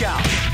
knockout.